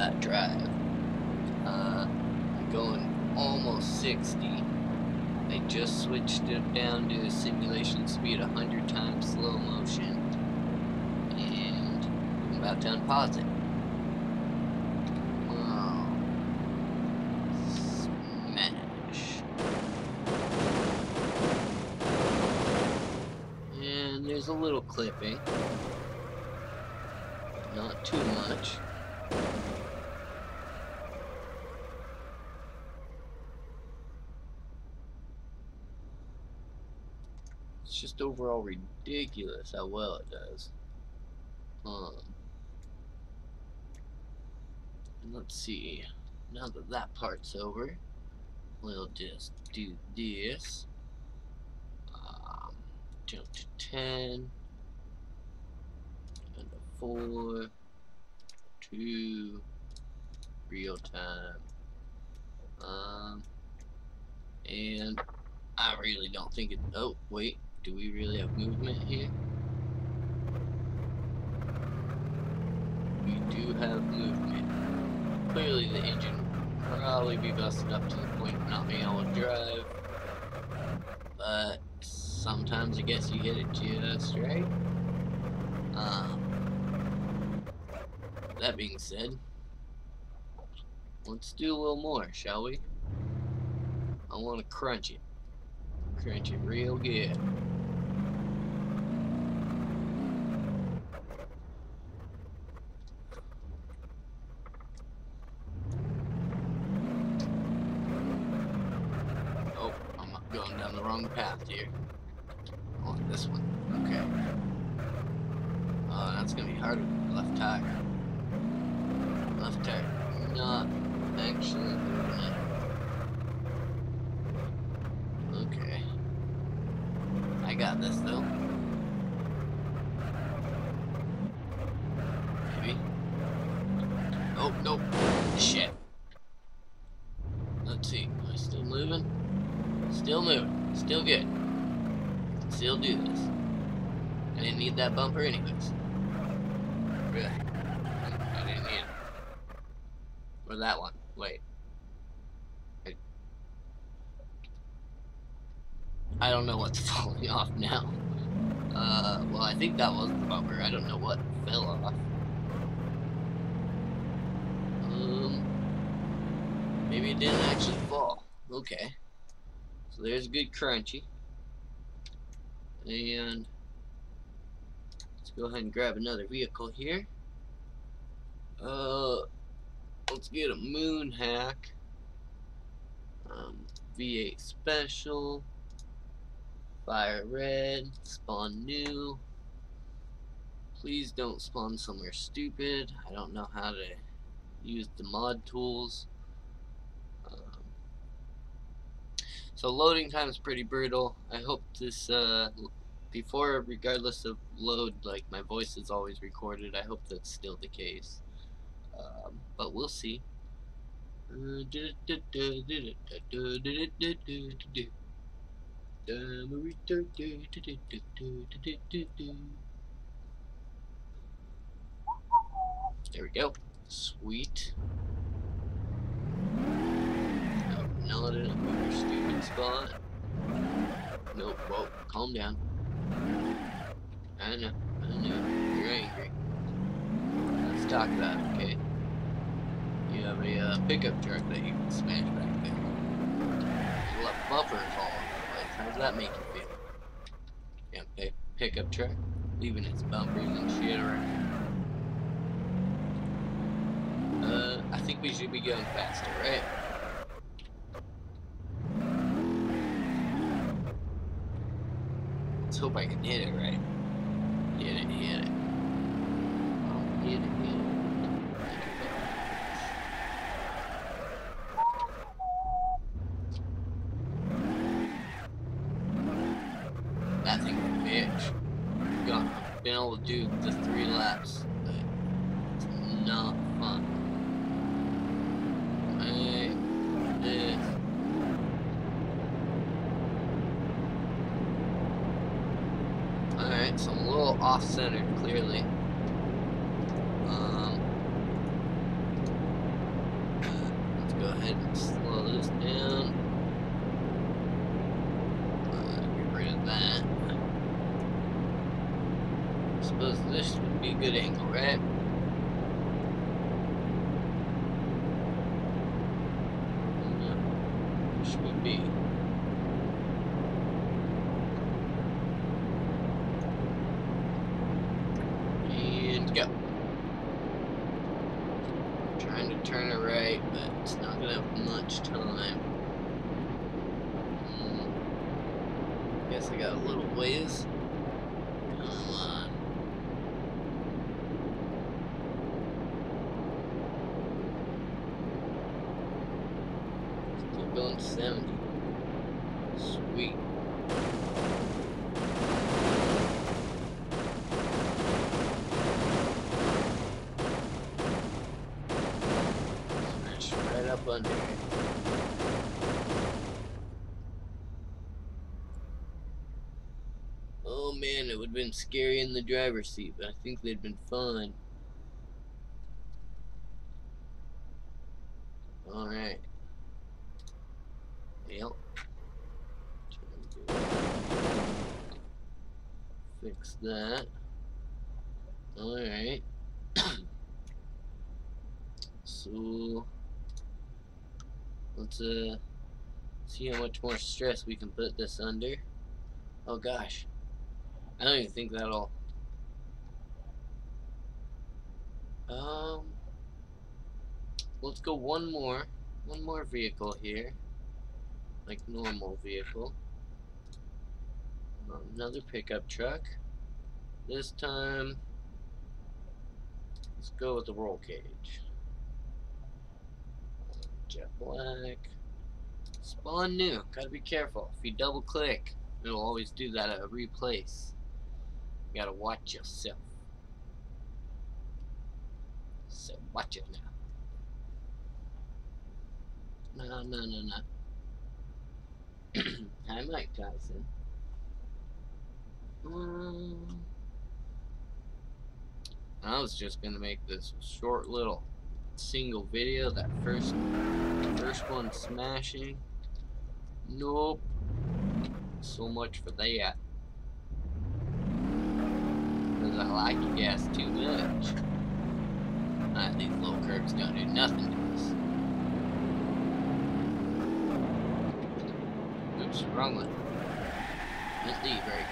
that drive. Uh, I'm going almost 60. I just switched it down to simulation speed 100 times slow motion. And I'm about to unpause it. Smash. And there's a little clipping. Not too much. It's just overall ridiculous how well it does. Um, let's see. Now that that part's over, we'll just do this. Um, jump to 10. And a 4. 2. Real time. Um, and I really don't think it. Oh, wait. Do we really have movement here? We do have movement. Clearly the engine will probably be busted up to the point of not being able to drive. But sometimes I guess you hit it just right. Um, that being said, let's do a little more, shall we? I want to crunch it. Crunch it real good. Oh, I'm going down the wrong path here. I want this one. Okay. Oh, that's gonna be harder. Left tire. Left tire. Not actually. Okay. I got this though. Maybe. Oh, nope. Shit. Let's see. Am I still moving? Still moving. Still good. Still do this. I didn't need that bumper anyways. Really. I didn't need it. Or that one. Wait. I, I don't know what's falling off now. Uh, well, I think that was the bumper. I don't know what fell off. Um, maybe it didn't actually fall. Okay. There's a good crunchy. And let's go ahead and grab another vehicle here. Uh, let's get a Moonhawk. Um, V8 special. Fire red. Spawn new. Please don't spawn somewhere stupid. I don't know how to use the mod tools. Um, so loading time is pretty brutal. I hope this, uh, before, regardless of load, like my voice is always recorded. I hope that's still the case. Um, but we'll see. There we go. Sweet. Not spot. Nope. Whoa. Calm down. I know. I know. You're angry. Let's talk about it, okay? You have a uh, pickup truck that you can smash back there. You left bumpers all over the place. How does that make you feel? Yeah, pick, pickup truck. Leaving its bumpers and shit around. Uh, I think we should be going faster, right? Let's hope I can hit it right. Hit it, hit it. Oh, hit it, hit it. That thing bitch. Got, been able to do the three laps, but it's not fun. Hey, this. Alright, so I'm a little off-centered, clearly. Um, let's go ahead and Slow this down. Uh, get rid of that. I suppose this would be a good angle, right? This would be. 170. Sweet. Smash right up under it. Oh man, it would have been scary in the driver's seat, but I think they'd been fine. Alright. Fix that. Alright. so let's uh see how much more stress we can put this under. Oh gosh. I don't even think that'll um let's go one more one more vehicle here like normal vehicle another pickup truck. This time let's go with the roll cage. Jet black. Spawn new gotta be careful. If you double click it'll always do that at a replace. You gotta watch yourself. So watch it now. No no no no. Hi, Mike Tyson. Um, I was just gonna make this short little single video. That first, first one smashing. Nope. So much for that. Cause I like gas too much. Uh, these little curves don't do nothing to us. Oops, wrong one. D brake.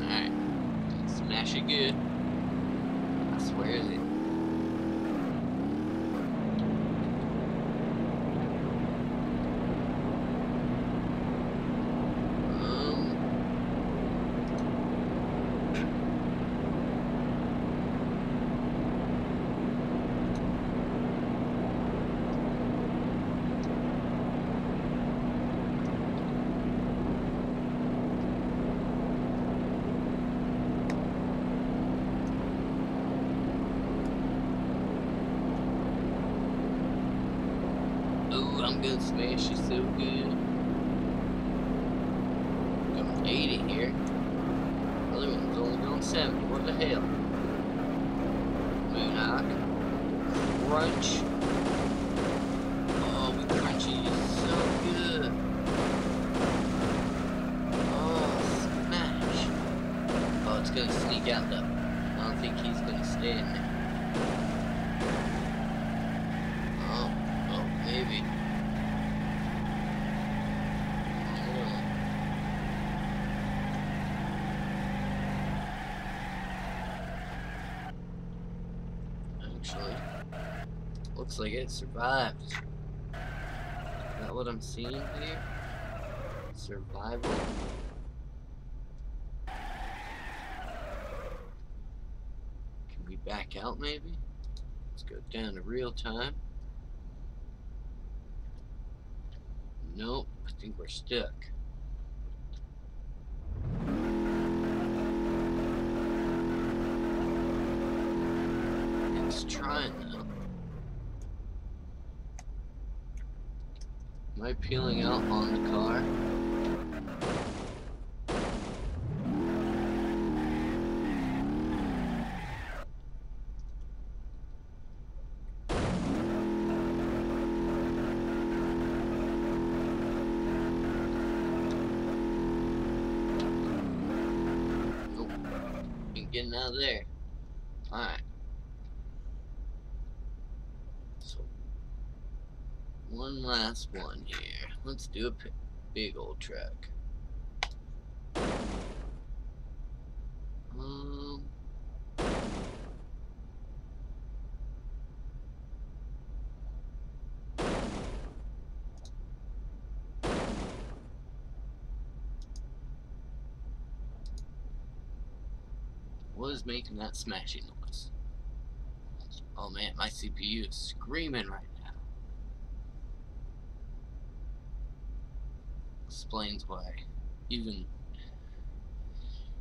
Alright. Smash it good. I swear it. Um, I'm smash you so good. Going 80 here. Other one's only going 70. What the hell? Moonhawk. Crunch. Oh, we crunchy so good. Oh, smash. Oh, it's gonna sneak out though. I don't think he's gonna stay in there. Oh, oh, maybe. Oh. Actually, looks like it survived. Is that what I'm seeing here? Survival. Can we back out maybe? Let's go down to real time. Nope, I think we're stuck. trying. Am I peeling out on the car? Getting out of there. One last one here. Let's do a big old truck. Um. What is making that smashing noise? Oh man, my CPU is screaming right now. Explains why. Even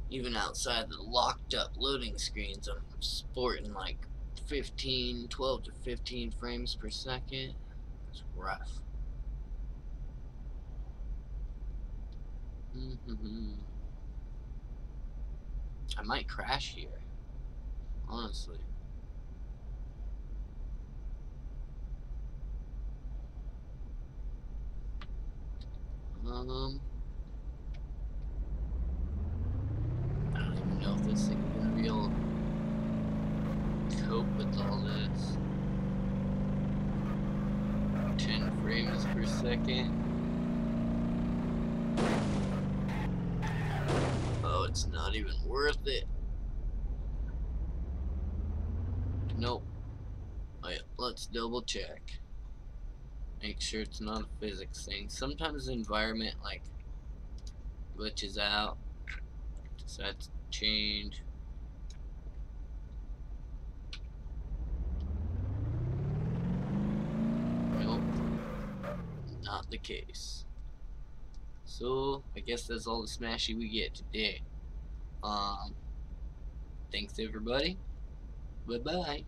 even outside the locked up loading screens, I'm sporting like 15, 12 to 15 frames per second. It's rough. Mm-hmm. I might crash here. Honestly. Um. I don't even know if this thing can real cope with all this. 10 frames per second. Oh, it's not even worth it. Nope. Wait, let's double check. Make sure it's not a physics thing. Sometimes the environment like glitches out. Decides to change. Nope. Not the case. So I guess that's all the smashy we get today. Um thanks everybody. Bye bye.